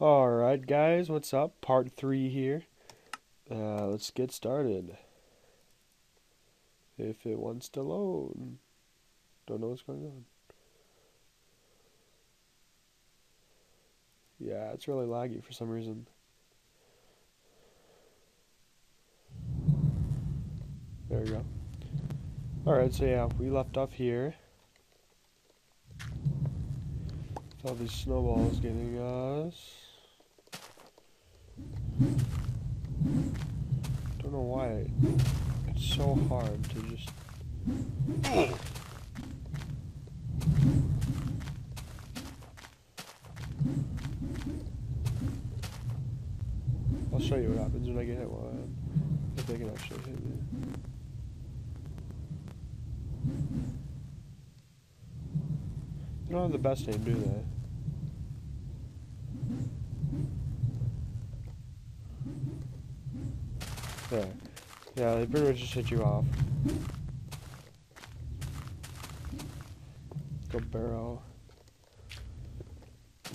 Alright guys, what's up? Part 3 here. Uh, let's get started. If it wants to load. Don't know what's going on. Yeah, it's really laggy for some reason. There we go. Alright, so yeah, we left off here. With all these snowballs getting us. Don't know why it's so hard to just. I'll show you what happens when I get hit one. If they can actually hit me. Have the best aim, do they? There. Yeah, they pretty much just hit you off. Go barrel.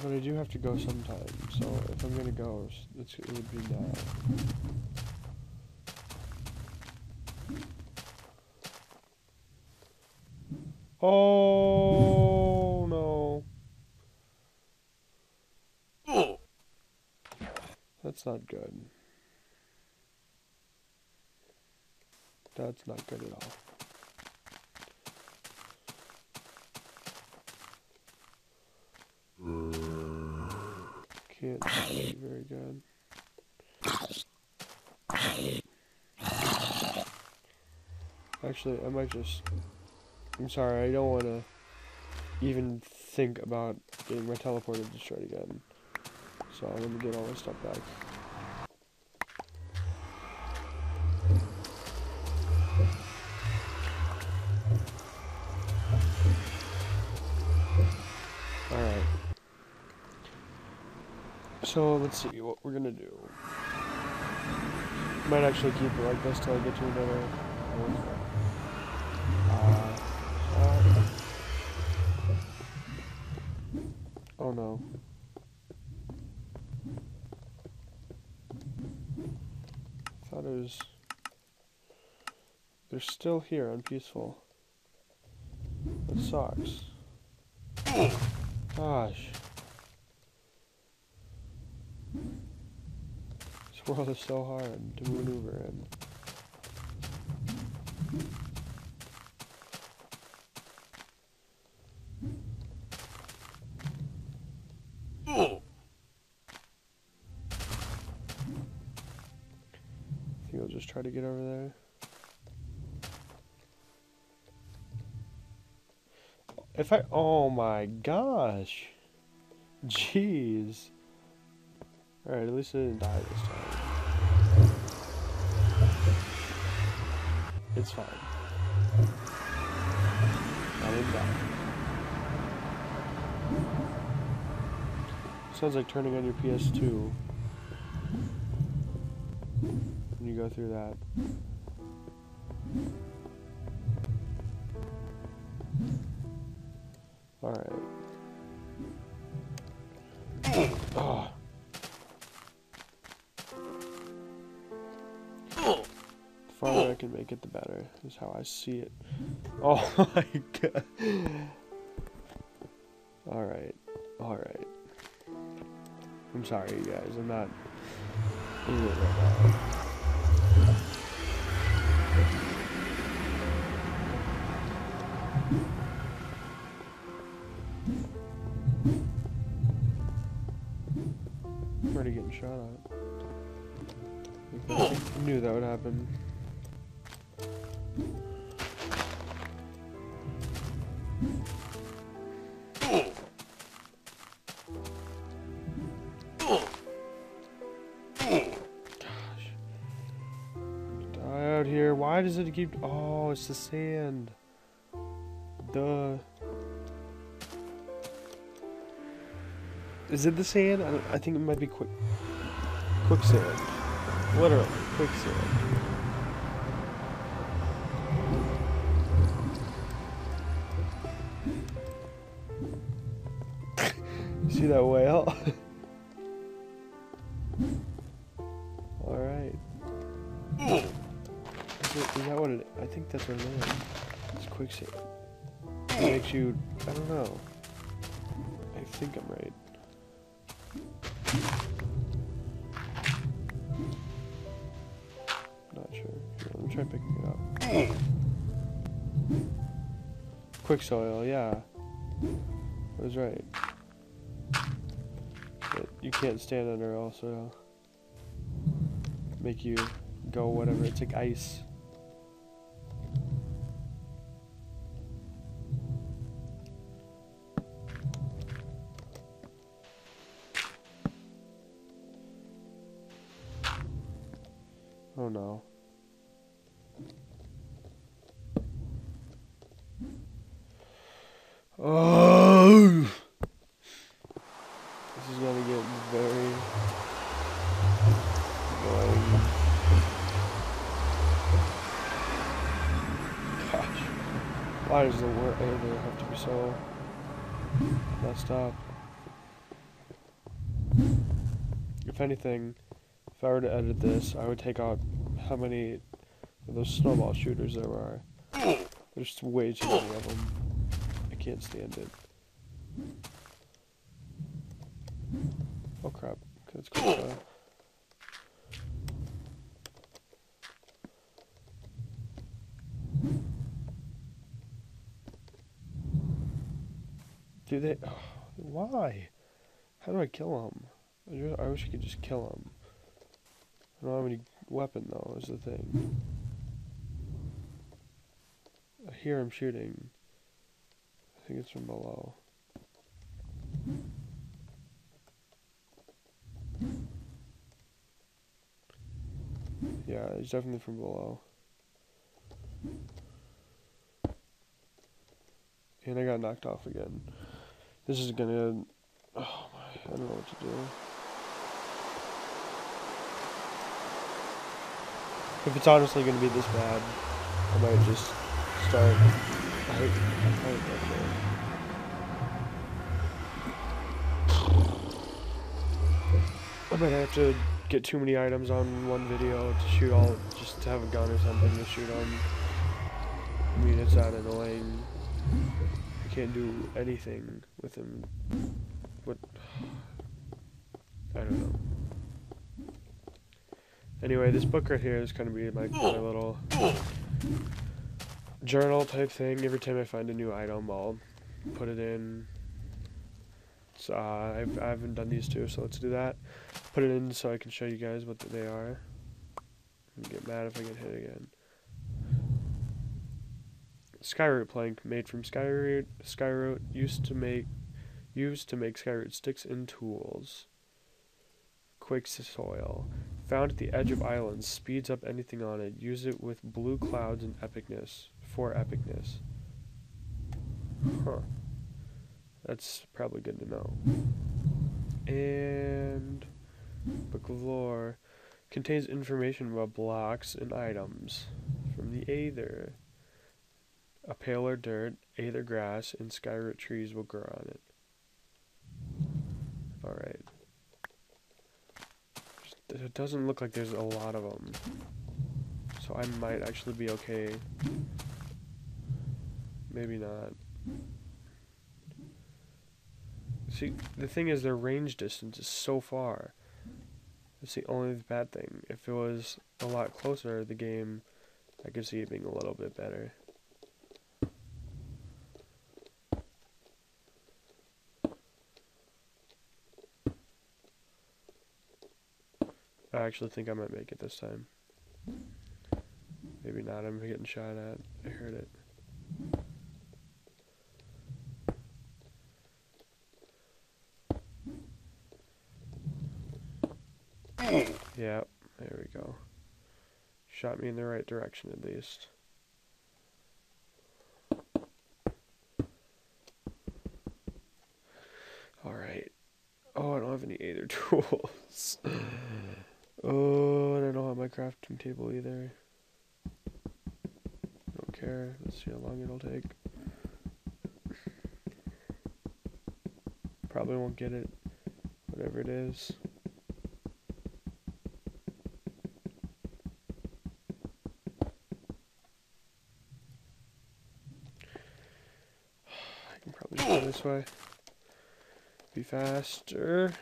But I do have to go sometime, so if I'm gonna go, it's, it would be now. Oh no. That's not good. That's not good at all. Can't see very good. Actually, I might just... I'm sorry, I don't want to even think about getting my teleporter destroyed again. So I'm going to get all my stuff back. Alright. So let's see what we're gonna do. Might actually keep it like this till I get to another. Uh, uh, oh no. Thought it was. They're still here on peaceful. That sucks. Gosh. This world is so hard to maneuver in. I think I'll just try to get over there. If I, oh my gosh. Jeez. Alright, at least I didn't die this time. It's fine. I didn't die. Sounds like turning on your PS2 when you go through that. Alright. oh. The farther I can make it, the better, is how I see it. Oh my god. Alright. Alright. I'm sorry, you guys. I'm not. Out here. Why does it keep. Oh, it's the sand. Duh. Is it the sand? I, I think it might be quick. Quicksand. Literally, quicksilver. See that whale? Alright. Is, is, that what it I think that's what it is. It's quicksilver. It makes you I don't know. I think I'm right. Try picking it up. Quick soil, yeah. I was right. But you can't stand under also. Make you go whatever. It's like ice. Oh no. Oh! This is gonna get very annoying. Gosh. Why does the word have to be so messed up? If anything, if I were to edit this, I would take out how many of those snowball shooters there are. There's way too many of them. I can't stand it. Oh crap. That's cool. Do they? why? How do I kill them? I, wish I could just kill them. I don't have any weapon though. Is the thing. I hear him shooting. I think it's from below. Yeah, he's definitely from below. And I got knocked off again. This is gonna. Oh my, I don't know what to do. If it's honestly gonna be this bad, I might just start. I hate, I might have to get too many items on one video to shoot all, just to have a gun or something to shoot on. I mean, it's that annoying. I can't do anything with him. What? I don't know. Anyway, this book right here is gonna be my, my little journal type thing. Every time I find a new item, I'll put it in. So uh, I've, I haven't done these two, so let's do that. Put it in so I can show you guys what they are. Get mad if I get hit again. Skyroot plank made from skyroot. Skyroot used to make used to make skyroot sticks and tools. Quick soil found at the edge of islands speeds up anything on it. Use it with blue clouds and epicness for epicness. Huh. That's probably good to know. And Book of Lore contains information about blocks and items from the Aether. A paler dirt, Aether grass, and skyroot trees will grow on it. Alright. It doesn't look like there's a lot of them. So I might actually be okay. Maybe not. See, the thing is, their range distance is so far. That's the only bad thing. If it was a lot closer, the game, I could see it being a little bit better. I actually think I might make it this time. Maybe not. I'm getting shot at. I heard it. Yeah, there we go. Shot me in the right direction at least. Alright. Oh, I don't have any Aether tools. Oh, and I don't have my crafting table either. Don't care. Let's see how long it'll take. Probably won't get it. Whatever it is. I can probably go this way. Be faster.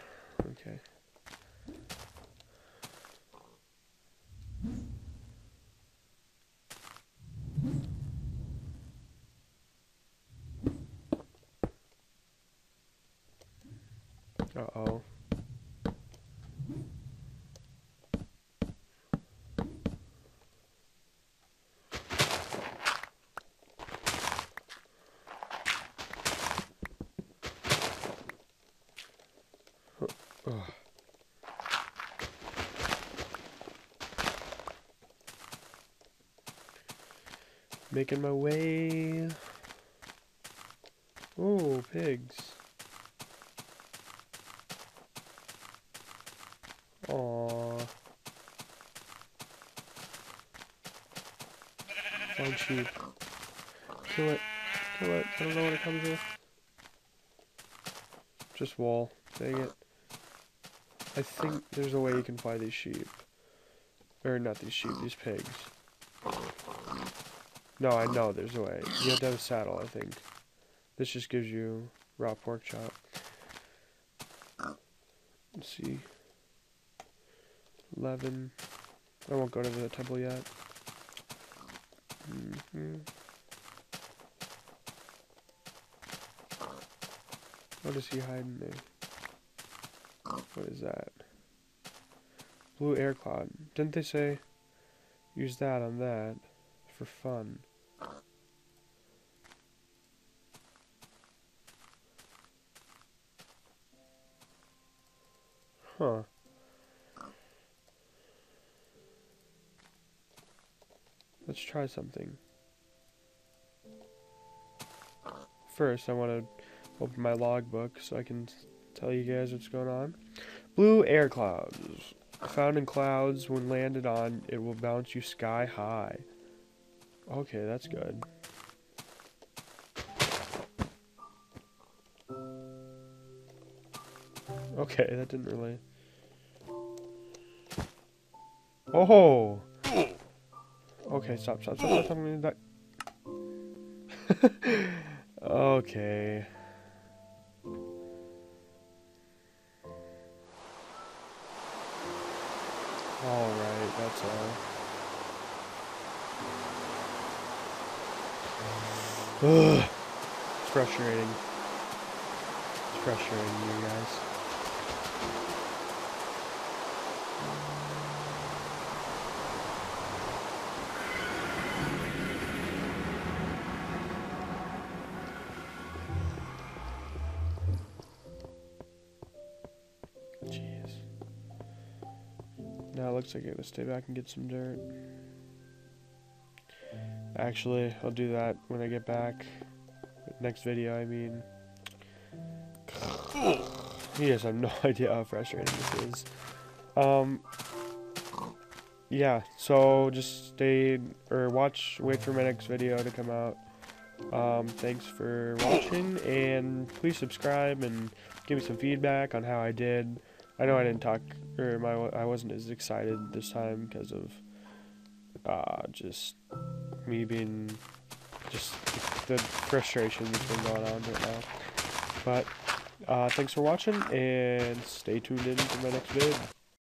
Making my way. Oh, pigs. Aww. Find sheep. Kill it. Kill it. I don't know what it comes with. Just wall. Dang it. I think there's a way you can fly these sheep. Or not these sheep, these pigs. No, I know there's a way. You have to have a saddle, I think. This just gives you raw pork chop. Let's see. 11. I won't go to the temple yet. Mm -hmm. What is he hiding there? What is that? Blue Aercloud. Didn't they say use that on that for fun? Huh. Let's try something. First, I want to open my logbook so I can tell you guys what's going on. Blue Aerclouds. Found in clouds, when landed on, it will bounce you sky high. Okay, that's good. Okay, that didn't really... Oh! Okay, stop, stop, stop, stop, stop. okay. Alright, that's all. Ugh. It's frustrating. It's frustrating, you guys. Jeez. Now it looks like I gotta stay back and get some dirt. Actually, I'll do that when I get back. Next video, I mean. You guys have no idea how frustrating this is. Um, yeah, so just stay, or watch, wait for my next video to come out. Um, thanks for watching, and please subscribe and give me some feedback on how I did. I know I didn't talk, or my I wasn't as excited this time because of uh, just me being just the frustration that's been going on right now. But uh, thanks for watching, and stay tuned in for my next vid.